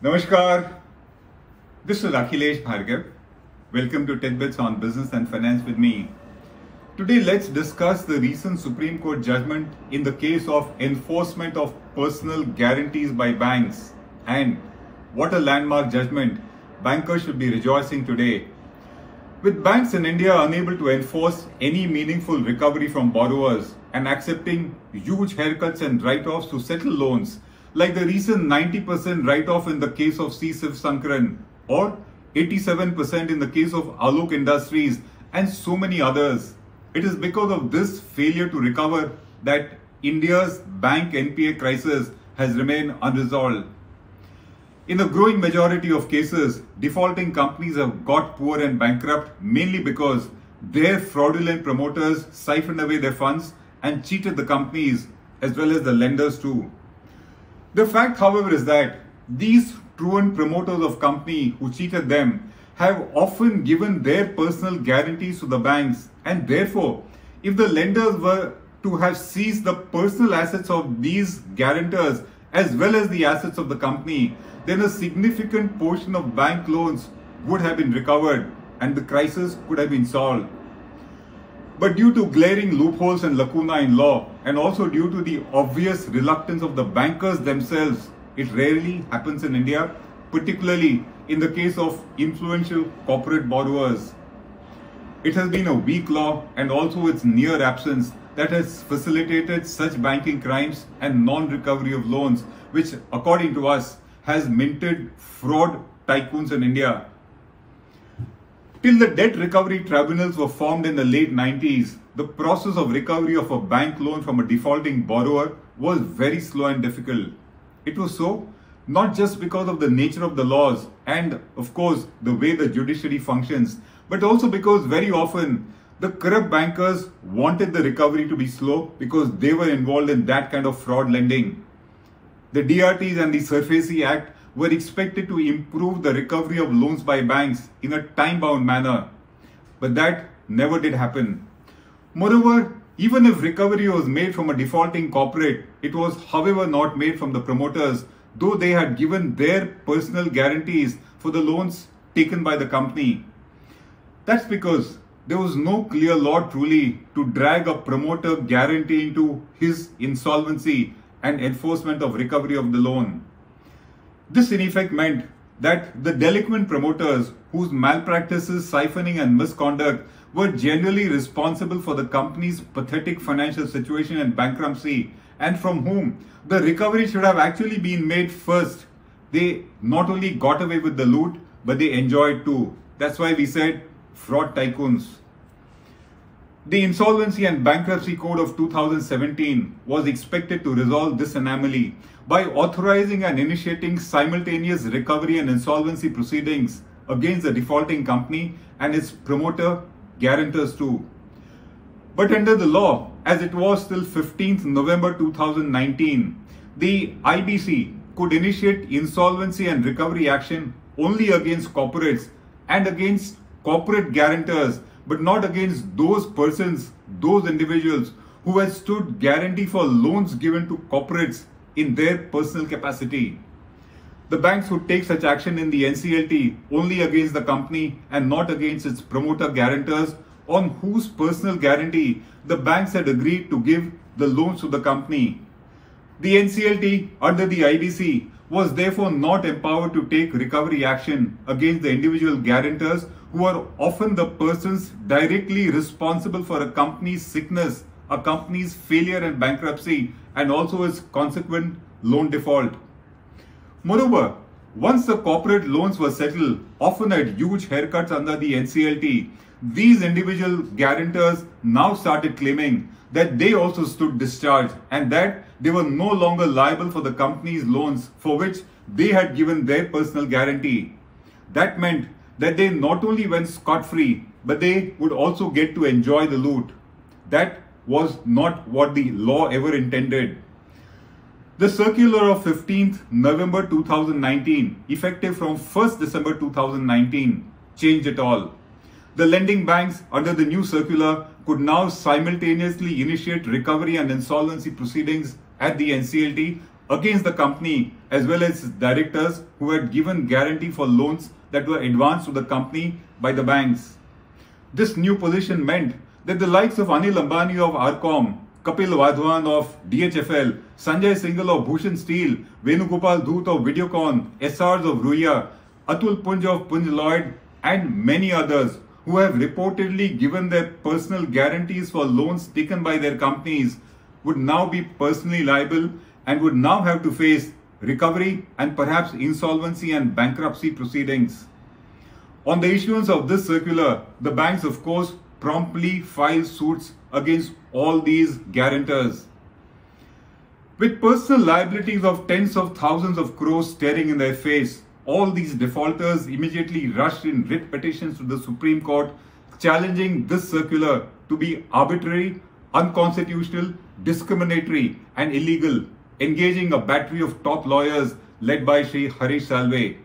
Namaskar. This is Akhilesh Bhargav. Welcome to Tidbits on Business and Finance with me. Today, let's discuss the recent Supreme Court judgment in the case of enforcement of personal guarantees by banks. And what a landmark judgment! Bankers should be rejoicing today. With banks in India unable to enforce any meaningful recovery from borrowers and accepting huge haircuts and write offs to settle loans, like the recent 90% write off in the case of C. Sankaran or 87% in the case of Alok Industries and so many others. It is because of this failure to recover that India's bank NPA crisis has remained unresolved. In the growing majority of cases, defaulting companies have got poor and bankrupt mainly because their fraudulent promoters siphoned away their funds and cheated the companies as well as the lenders too. The fact, however, is that these truant promoters of company who cheated them have often given their personal guarantees to the banks. And therefore if the lenders were to have seized the personal assets of these guarantors as well as the assets of the company then a significant portion of bank loans would have been recovered and the crisis could have been solved. But due to glaring loopholes and lacuna in law and also due to the obvious reluctance of the bankers themselves it rarely happens in India, particularly in the case of influential corporate borrowers. It has been a weak law and also its near absence that has facilitated such banking crimes and non-recovery of loans, which according to us has minted fraud tycoons in India. Till the debt recovery tribunals were formed in the late 90s, the process of recovery of a bank loan from a defaulting borrower was very slow and difficult. It was so not just because of the nature of the laws and, of course, the way the judiciary functions, but also because very often the corrupt bankers wanted the recovery to be slow because they were involved in that kind of fraud lending. The DRTs and the SARFAESI Act were expected to improve the recovery of loans by banks in a time bound manner, but that never did happen. Moreover, even if recovery was made from a defaulting corporate, it was however not made from the promoters, though they had given their personal guarantees for the loans taken by the company. That's because there was no clear law truly to drag a promoter guarantee into his insolvency and enforcement of recovery of the loan. This in effect meant that the delinquent promoters whose malpractices, siphoning and misconduct were generally responsible for the company's pathetic financial situation and bankruptcy and from whom the recovery should have actually been made first. They not only got away with the loot, but they enjoyed too. That's why we said fraud tycoons. The Insolvency and Bankruptcy Code of 2017 was expected to resolve this anomaly by authorizing and initiating simultaneous recovery and insolvency proceedings against the defaulting company and its promoter guarantors too. But under the law, as it was till 15th November 2019, the IBC could initiate insolvency and recovery action only against corporates and against corporate guarantors, but not against those persons, those individuals who had stood guarantee for loans given to corporates in their personal capacity. The banks would take such action in the NCLT only against the company and not against its promoter guarantors on whose personal guarantee the banks had agreed to give the loans to the company. The NCLT under the IBC was therefore not empowered to take recovery action against the individual guarantors who are often the persons directly responsible for a company's sickness, a company's failure and bankruptcy, and also its consequent loan default. Moreover, once the corporate loans were settled, often at huge haircuts under the NCLT, these individual guarantors now started claiming that they also stood discharged and that they were no longer liable for the company's loans for which they had given their personal guarantee. That meant that they not only went scot free, but they would also get to enjoy the loot. That was not what the law ever intended. The circular of 15th November 2019, effective from 1st December 2019, changed it all. The lending banks under the new circular could now simultaneously initiate recovery and insolvency proceedings at the NCLT against the company as well as directors who had given guarantee for loans that were advanced to the company by the banks. This new position meant that the likes of Anil Ambani of RCom, Kapil Wadhawan of DHFL, Sanjay Singhal of Bhushan Steel, Venugopal Dhoot of Videocon, Essar's of Ruia, Atul Punj of Punj Lloyd, and many others who have reportedly given their personal guarantees for loans taken by their companies would now be personally liable and would now have to face recovery and perhaps insolvency and bankruptcy proceedings. On the issuance of this circular, the banks, of course, promptly filed suits against all these guarantors. With personal liabilities of tens of thousands of crores staring in their face, all these defaulters immediately rushed in writ petitions to the Supreme Court challenging this circular to be arbitrary, unconstitutional, discriminatory, and illegal, engaging a battery of top lawyers led by Sri Harish Salve.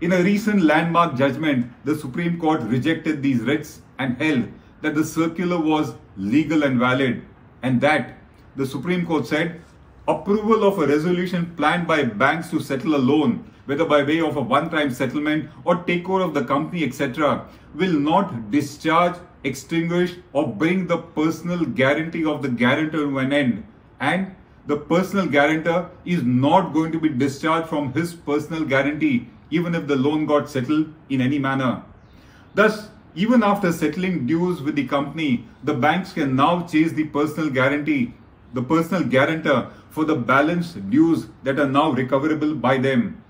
In a recent landmark judgment, the Supreme Court rejected these writs and held that the circular was legal and valid, and that the Supreme Court said approval of a resolution planned by banks to settle a loan, whether by way of a one time settlement or takeover of the company, etc., will not discharge, extinguish, or bring the personal guarantee of the guarantor to an end. And the personal guarantor is not going to be discharged from his personal guarantee, even if the loan got settled in any manner. Thus, even after settling dues with the company, the banks can now chase the personal guarantee, the personal guarantor for the balance dues that are now recoverable by them.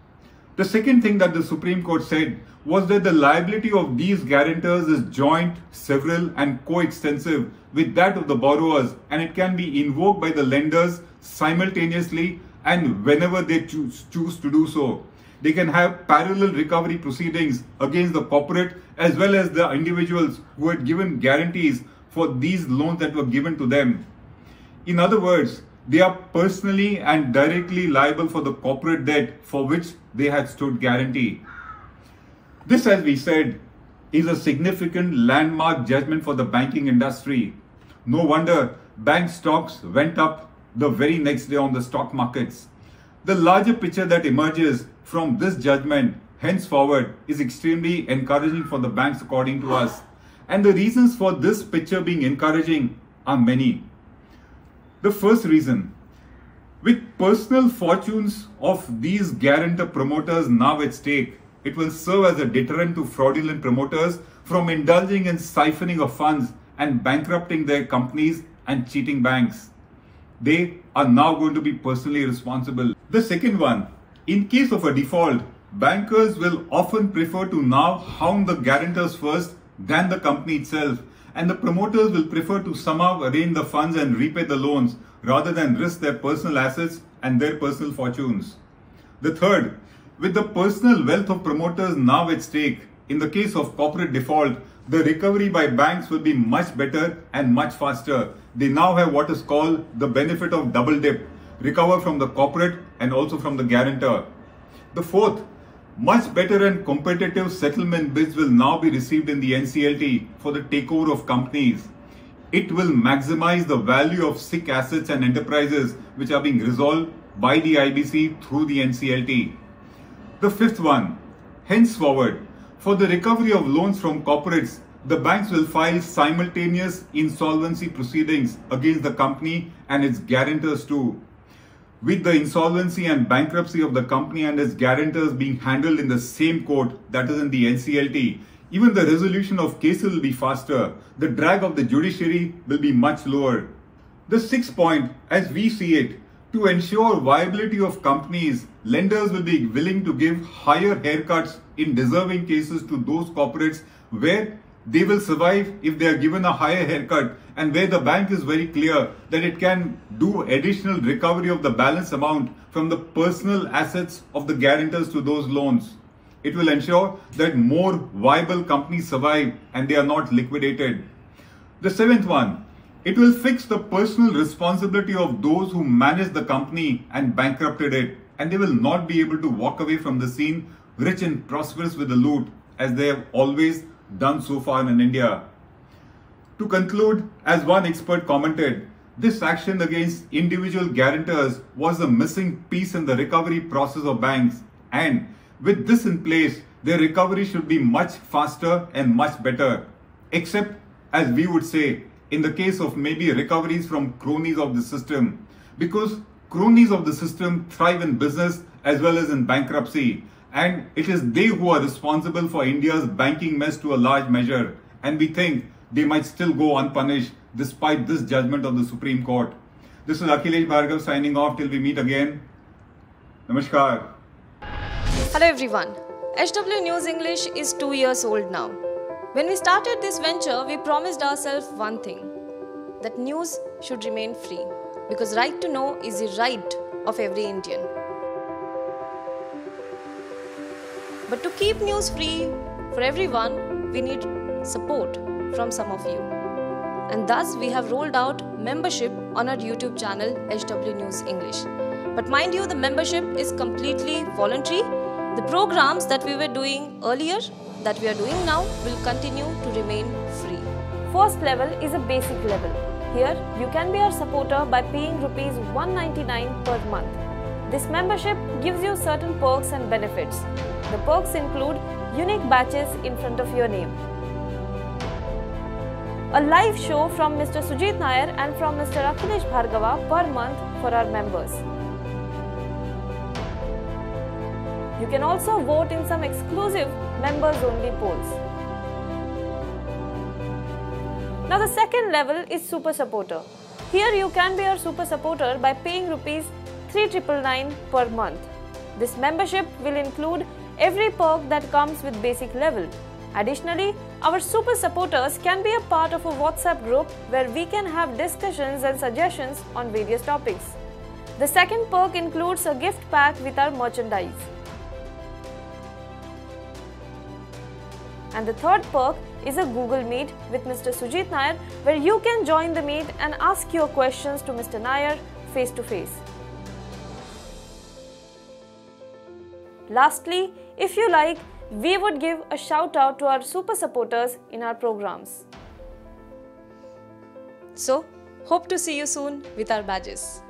The second thing that the Supreme Court said was that the liability of these guarantors is joint, several, and coextensive with that of the borrowers, and it can be invoked by the lenders simultaneously and whenever they choose, choose to do so. They can have parallel recovery proceedings against the corporate as well as the individuals who had given guarantees for these loans that were given to them. In other words, they are personally and directly liable for the corporate debt for which they had stood guarantee. This, as we said, is a significant landmark judgment for the banking industry. No wonder bank stocks went up the very next day on the stock markets. The larger picture that emerges from this judgment henceforward is extremely encouraging for the banks according to us. And the reasons for this picture being encouraging are many. The first reason, with personal fortunes of these guarantor promoters now at stake, it will serve as a deterrent to fraudulent promoters from indulging in siphoning of funds and bankrupting their companies and cheating banks. They are now going to be personally responsible. The second one, in case of a default, bankers will often prefer to now hound the guarantors first than the company itself and the promoters will prefer to somehow arrange the funds and repay the loans rather than risk their personal assets and their personal fortunes. The third, with the personal wealth of promoters now at stake, in the case of corporate default, the recovery by banks will be much better and much faster. They now have what is called the benefit of double dip, recover from the corporate and also from the guarantor. The fourth, much better and competitive settlement bids will now be received in the NCLT for the takeover of companies. It will maximize the value of sick assets and enterprises which are being resolved by the IBC through the NCLT. The fifth one, henceforward, for the recovery of loans from corporates, the banks will file simultaneous insolvency proceedings against the company and its guarantors too with the insolvency and bankruptcy of the company and its guarantors being handled in the same court, that is in the NCLT, even the resolution of cases will be faster. The drag of the judiciary will be much lower. The sixth point, as we see it, to ensure viability of companies, lenders will be willing to give higher haircuts in deserving cases to those corporates where they will survive if they are given a higher haircut and where the bank is very clear that it can do additional recovery of the balance amount from the personal assets of the guarantors to those loans. It will ensure that more viable companies survive and they are not liquidated. The seventh one, it will fix the personal responsibility of those who managed the company and bankrupted it and they will not be able to walk away from the scene rich and prosperous with the loot as they have always done so far in India. To conclude, as one expert commented, this action against individual guarantors was a missing piece in the recovery process of banks and with this in place, their recovery should be much faster and much better. Except, as we would say, in the case of maybe recoveries from cronies of the system. Because cronies of the system thrive in business as well as in bankruptcy. And it is they who are responsible for India's banking mess to a large measure. And we think they might still go unpunished despite this judgment of the Supreme Court. This is Akhilesh Bhargav signing off till we meet again. Namaskar. Hello everyone. HW News English is two years old now. When we started this venture, we promised ourselves one thing that news should remain free because right to know is the right of every Indian. But to keep news free for everyone, we need support from some of you. And thus, we have rolled out membership on our YouTube channel HW News English. But mind you, the membership is completely voluntary. The programs that we were doing earlier, that we are doing now, will continue to remain free. First level is a basic level. Here, you can be our supporter by paying rupees 199 per month. This membership gives you certain perks and benefits. The perks include unique badges in front of your name, a live show from Mr. Sujit Nair and from Mr. Akhilesh Bhargava per month for our members. You can also vote in some exclusive members only polls. Now the second level is Super Supporter. Here you can be our Super Supporter by paying rupees 3999 per month. This membership will include every perk that comes with basic level Additionally, our super supporters can be a part of a WhatsApp group where we can have discussions and suggestions on various topics. The second perk includes a gift pack with our merchandise. And the third perk is a Google Meet with Mr. Sujit Nair where you can join the meet and ask your questions to Mr. Nair face to face. Lastly, if you like, we would give a shout out to our super supporters in our programs. So, hope to see you soon with our badges.